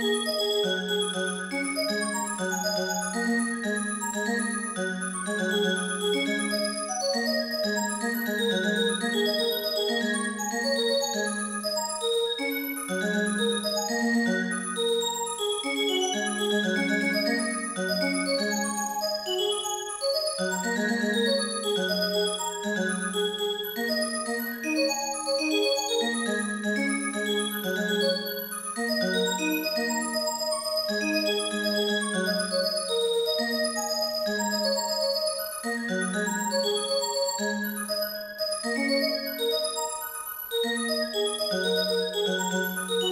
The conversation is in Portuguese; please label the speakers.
Speaker 1: Música Música